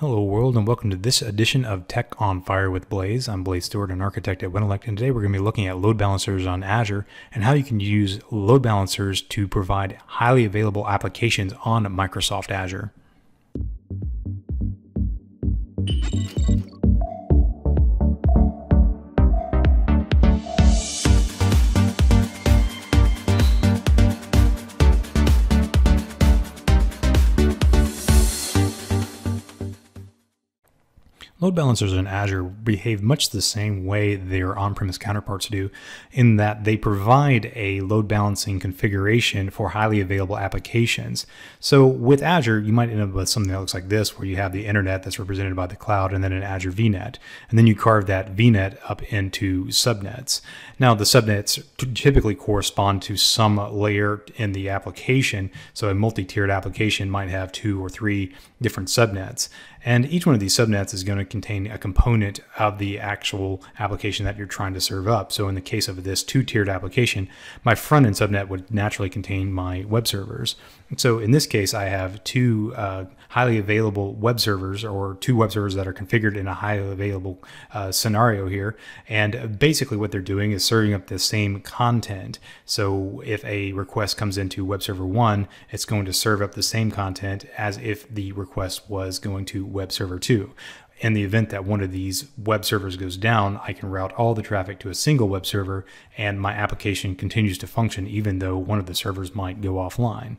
Hello world and welcome to this edition of Tech on Fire with Blaize. I'm Blaize Stewart, an architect at Wintellect, and today we're going to be looking at load balancers on Azure and how you can use load balancers to provide highly available applications on Microsoft Azure. Load balancers in Azure behave much the same way their on-premise counterparts do, in that they provide a load balancing configuration for highly available applications. So with Azure, you might end up with something that looks like this, where you have the internet that's represented by the cloud and then an Azure VNet. And then you carve that VNet up into subnets. Now the subnets typically correspond to some layer in the application. So a multi-tiered application might have two or three different subnets. And each one of these subnets is going to contain a component of the actual application that you're trying to serve up. So in the case of this two-tiered application, my front end subnet would naturally contain my web servers. So in this case, I have two uh, highly available web servers or two web servers that are configured in a highly available uh, scenario here. And basically what they're doing is serving up the same content. So if a request comes into web server one, it's going to serve up the same content as if the request was going to web server two in the event that one of these web servers goes down, I can route all the traffic to a single web server and my application continues to function even though one of the servers might go offline.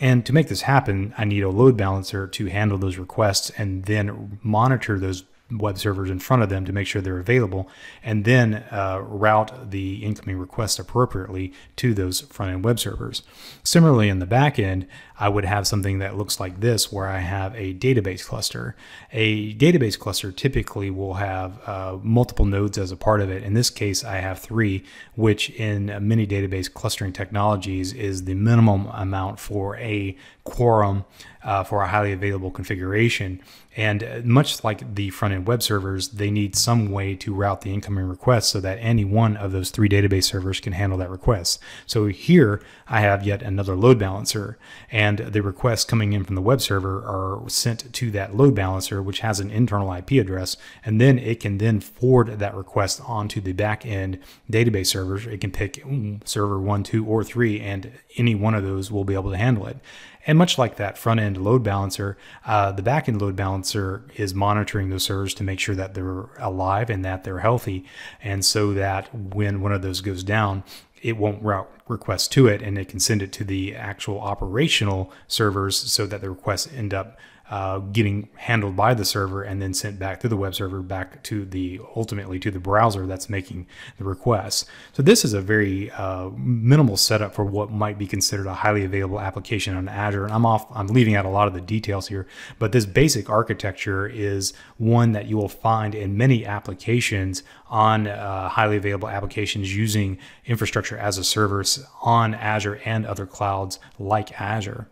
And to make this happen, I need a load balancer to handle those requests and then monitor those web servers in front of them to make sure they're available, and then uh, route the incoming request appropriately to those front end web servers. Similarly, in the back end, I would have something that looks like this where I have a database cluster. A database cluster typically will have uh, multiple nodes as a part of it. In this case, I have three, which in many database clustering technologies is the minimum amount for a quorum uh, for a highly available configuration. And much like the front end web servers, they need some way to route the incoming request so that any one of those three database servers can handle that request. So here I have yet another load balancer. And the requests coming in from the web server are sent to that load balancer, which has an internal IP address, and then it can then forward that request onto the back end database servers. It can pick server one, two, or three, and any one of those will be able to handle it. And much like that front end load balancer, uh, the back end load balancer is monitoring those servers to make sure that they're alive and that they're healthy. And so that when one of those goes down, it won't route requests to it and it can send it to the actual operational servers so that the requests end up uh, getting handled by the server and then sent back to the web server back to the ultimately to the browser that's making the request. So this is a very uh, minimal setup for what might be considered a highly available application on Azure. And I'm off, I'm leaving out a lot of the details here, but this basic architecture is one that you will find in many applications on uh, highly available applications using infrastructure as a service on Azure and other clouds like Azure.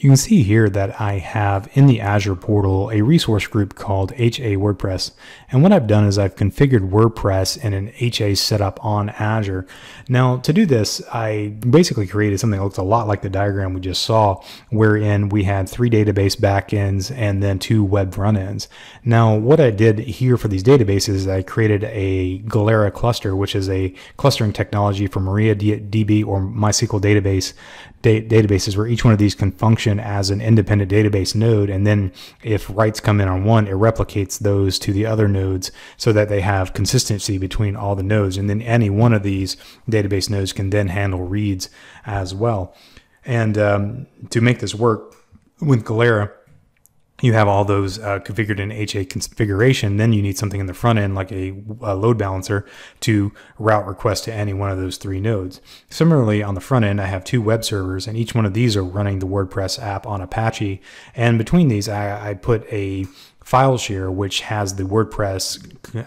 You can see here that I have in the Azure portal a resource group called HA WordPress. And what I've done is I've configured WordPress in an HA setup on Azure. Now to do this, I basically created something that looks a lot like the diagram we just saw, wherein we had three database backends and then two web front ends. Now what I did here for these databases is I created a Galera cluster, which is a clustering technology for MariaDB or MySQL database da databases where each one of these can function as an independent database node. And then if writes come in on one, it replicates those to the other nodes so that they have consistency between all the nodes. And then any one of these database nodes can then handle reads as well. And um, to make this work with Galera, you have all those uh, configured in HA configuration, then you need something in the front end like a, a, load balancer to route requests to any one of those three nodes. Similarly, on the front end, I have two web servers, and each one of these are running the WordPress app on Apache. And between these, I, I put a file share, which has the WordPress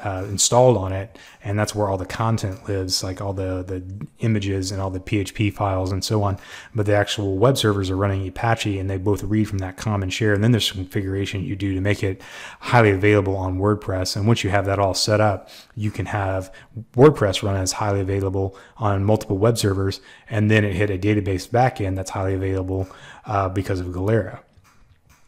uh, installed on it, and that's where all the content lives, like all the the images and all the PHP files and so on. But the actual web servers are running Apache, and they both read from that common share. And then there's some configuration you do to make it highly available on WordPress. And once you have that all set up, you can have WordPress run as highly available on multiple web servers, and then it hit a database backend that's highly available uh, because of Galera.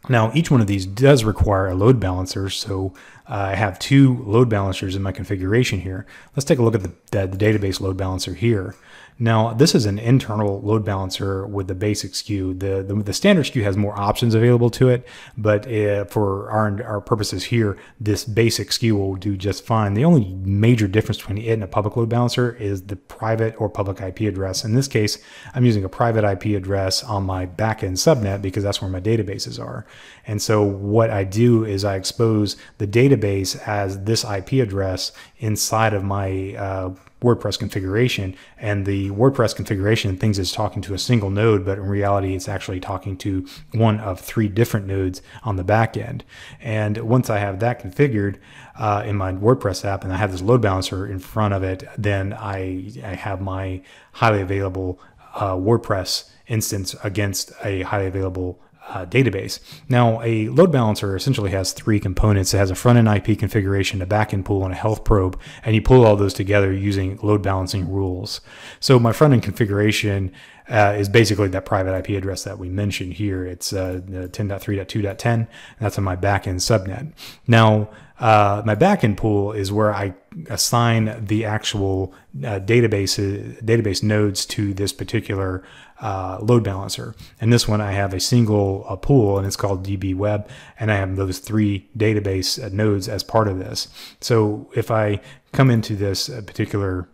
Now, each one of these does require a load balancer, so uh, I have two load balancers in my configuration here. Let's take a look at the, the, the database load balancer here. Now, this is an internal load balancer with the basic SKU. The, the, the standard SKU has more options available to it, but uh, for our, our purposes here, this basic SKU will do just fine. The only major difference between it and a public load balancer is the private or public IP address. In this case, I'm using a private IP address on my backend subnet because that's where my databases are. And so what I do is I expose the database as this IP address inside of my uh, WordPress configuration. And the WordPress configuration thinks it's talking to a single node, but in reality, it's actually talking to one of three different nodes on the back end. And once I have that configured uh, in my WordPress app and I have this load balancer in front of it, then I, I have my highly available uh, WordPress instance against a highly available uh, database. Now, a load balancer essentially has three components. It has a front end IP configuration, a backend pool, and a health probe. And you pull all those together using load balancing rules. So, my front end configuration uh, is basically that private IP address that we mentioned here. It's uh, 10.3.2.10. That's on my backend subnet. Now, uh, my backend pool is where I assign the actual uh, database database nodes to this particular uh, load balancer. And this one I have a single uh, pool and it's called DB Web, and I have those three database uh, nodes as part of this. So if I come into this uh, particular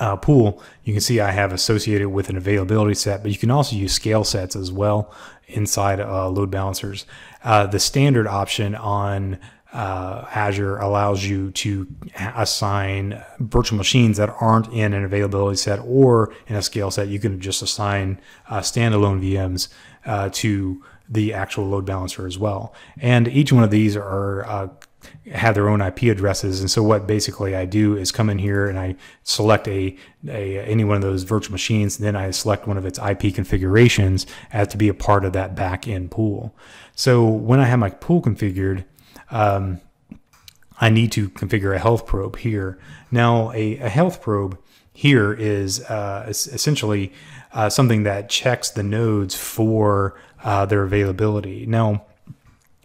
uh, pool, you can see I have associated with an availability set, but you can also use scale sets as well inside uh, load balancers. Uh, the standard option on uh, Azure allows you to assign virtual machines that aren't in an availability set or in a scale set. You can just assign uh, standalone VMs uh, to the actual load balancer as well. And each one of these are uh, have their own IP addresses. And so what basically I do is come in here and I select a, a any one of those virtual machines. Then I select one of its IP configurations as to be a part of that back end pool. So when I have my pool configured, um, I need to configure a health probe here. Now, a, a health probe here is uh, essentially uh, something that checks the nodes for uh, their availability. Now,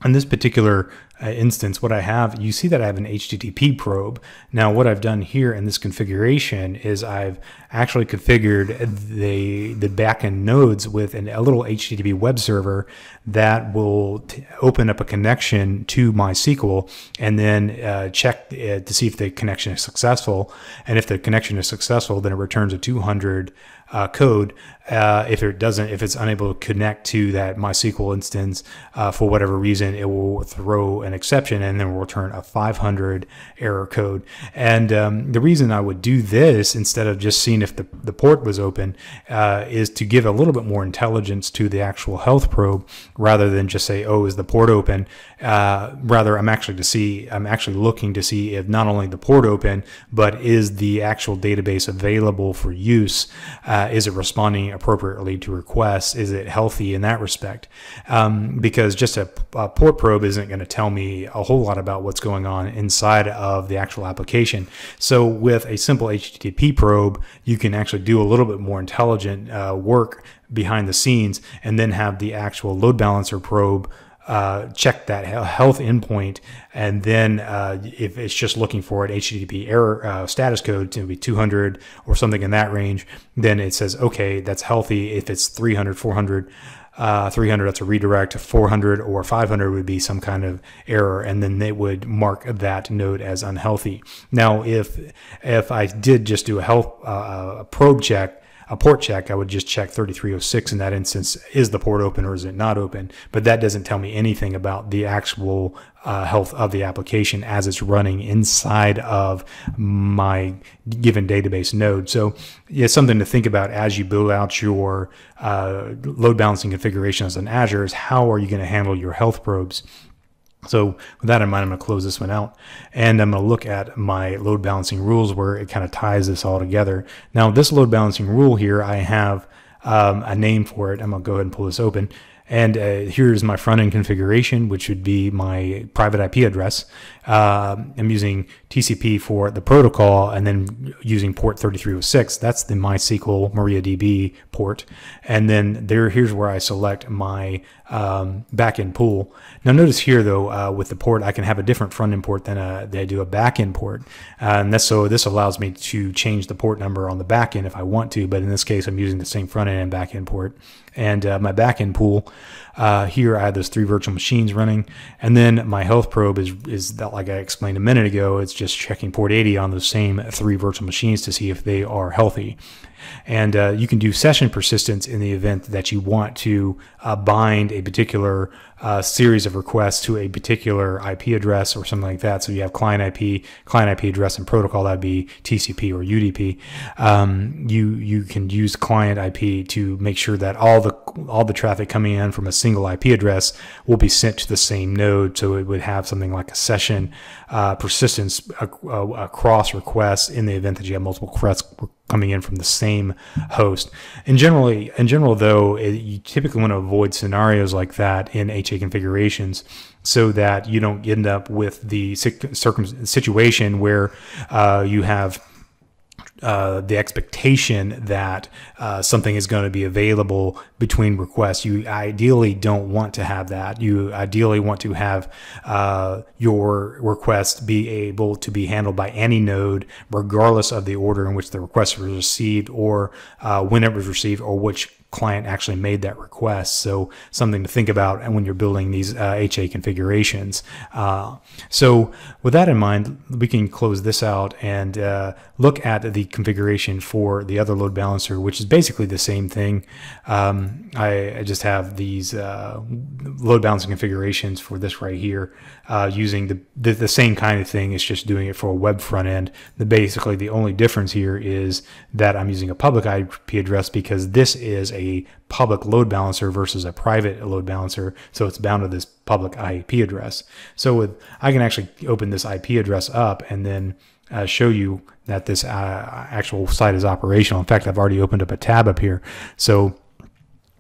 in this particular instance, what I have, you see that I have an HTTP probe. Now, what I've done here in this configuration is I've actually configured the, the backend nodes with an, a little HTTP web server that will open up a connection to MySQL and then uh, check uh, to see if the connection is successful. And if the connection is successful, then it returns a 200 uh, code. Uh, if it doesn't, if it's unable to connect to that MySQL instance uh, for whatever reason, it will throw an exception and then will return a 500 error code. And um, the reason I would do this instead of just seeing if the, the port was open uh, is to give a little bit more intelligence to the actual health probe rather than just say, oh, is the port open? Uh, rather, I'm actually to see, I'm actually looking to see if not only the port open, but is the actual database available for use? Uh, is it responding appropriately to requests? Is it healthy in that respect? Um, because just a, a port probe isn't going to tell me a whole lot about what's going on inside of the actual application. So with a simple HTTP probe, you can actually do a little bit more intelligent uh, work behind the scenes and then have the actual load balancer probe uh, check that health endpoint, and then uh, if it's just looking for an HTTP error uh, status code to be 200 or something in that range, then it says, okay, that's healthy. If it's 300, 400, uh, 300 that's a redirect 400 or 500 would be some kind of error and then they would mark that node as unhealthy now if if i did just do a health uh, probe check a port check, I would just check 3306 in that instance. Is the port open or is it not open? But that doesn't tell me anything about the actual uh, health of the application as it's running inside of my given database node. So it's something to think about as you build out your uh, load balancing configuration as an Azure is how are you going to handle your health probes? So with that in mind, I'm going to close this one out and I'm going to look at my load balancing rules where it kind of ties this all together. Now this load balancing rule here, I have um, a name for it. I'm going to go ahead and pull this open And uh, here's my front end configuration, which would be my private IP address. Uh, I'm using TCP for the protocol and then using port 3306. That's the MySQL MariaDB port. And then there, here's where I select my um, backend pool. Now notice here though, uh, with the port, I can have a different front end port than, a, than I do a backend port. Uh, and that's so this allows me to change the port number on the backend if I want to, but in this case, I'm using the same front end and backend port and uh, my backend pool. Uh, here I have those three virtual machines running, and then my health probe is is that like I explained a minute ago. It's just checking port 80 on those same three virtual machines to see if they are healthy. And uh, you can do session persistence in the event that you want to uh, bind a particular uh, series of requests to a particular IP address or something like that. So you have client IP, client IP address, and protocol that'd be TCP or UDP. Um, you you can use client IP to make sure that all the all the traffic coming in from a single IP address will be sent to the same node. So it would have something like a session uh, persistence across requests in the event that you have multiple requests coming in from the same host. In generally, in general, though, it, you typically want to avoid scenarios like that in HA configurations so that you don't end up with the situation where uh, you have uh, the expectation that uh, something is going to be available between requests. You ideally don't want to have that. You ideally want to have uh, your request be able to be handled by any node, regardless of the order in which the request was received or uh, when it was received or which client actually made that request. So something to think about when you're building these uh, HA configurations. Uh, so with that in mind, we can close this out and uh, look at the configuration for the other load balancer, which is basically the same thing. Um, I, I, just have these uh, load balancing configurations for this right here uh, using the, the, the same kind of thing. It's just doing it for a web front end. The, basically, the only difference here is that I'm using a public IP address because this is a public load balancer versus a private load balancer. So it's bound to this public IP address. So with I can actually open this IP address up and then uh, show you that this uh, actual site is operational. In fact, I've already opened up a tab up here. So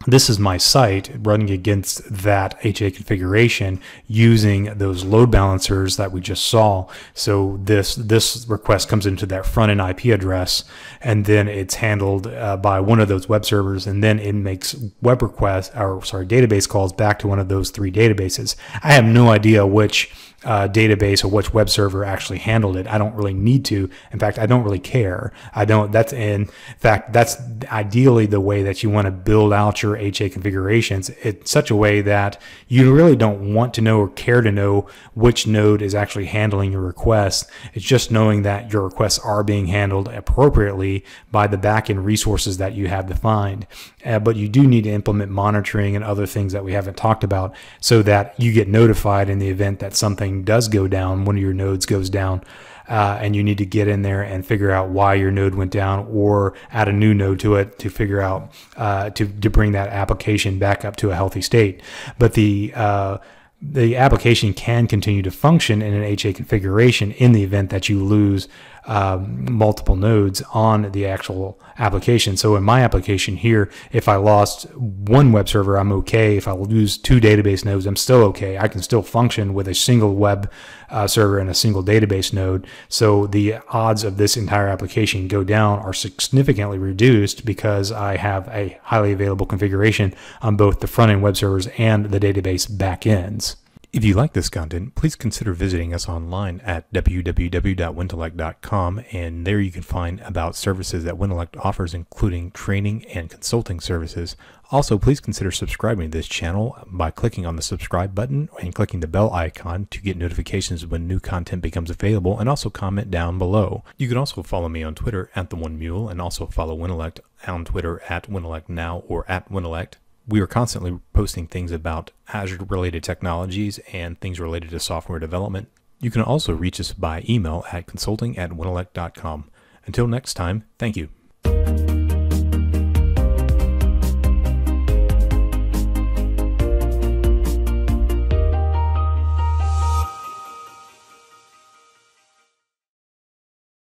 this is my site running against that HA configuration using those load balancers that we just saw. So this this request comes into that front end IP address, and then it's handled uh, by one of those web servers, and then it makes web requests or sorry database calls back to one of those three databases. I have no idea which uh, database or which web server actually handled it. I don't really need to. In fact, I don't really care. I don't. That's in fact that's ideally the way that you want to build out your HA configurations in such a way that you really don't want to know or care to know which node is actually handling your request. It's just knowing that your requests are being handled appropriately by the backend resources that you have defined. Uh, but you do need to implement monitoring and other things that we haven't talked about so that you get notified in the event that something does go down, one of your nodes goes down. Uh, and you need to get in there and figure out why your node went down or add a new node to it to figure out uh, to, to bring that application back up to a healthy state. But the uh, the application can continue to function in an HA configuration in the event that you lose um, multiple nodes on the actual application. So in my application here, if I lost one web server, I'm okay. If I lose two database nodes, I'm still okay. I can still function with a single web uh, server and a single database node. So the odds of this entire application go down are significantly reduced because I have a highly available configuration on both the front end web servers and the database backends. If you like this content, please consider visiting us online at www.wintellect.com and there you can find about services that Wintellect offers including training and consulting services. Also, please consider subscribing to this channel by clicking on the subscribe button and clicking the bell icon to get notifications when new content becomes available and also comment down below. You can also follow me on Twitter at the One Mule and also follow Wintellect on Twitter at Wintellect Now or at Wintellect we are constantly posting things about Azure related technologies and things related to software development. You can also reach us by email at consulting at. Until next time, thank you.